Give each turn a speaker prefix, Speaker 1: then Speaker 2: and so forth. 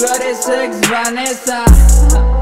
Speaker 1: Yo eres sex, Vanessa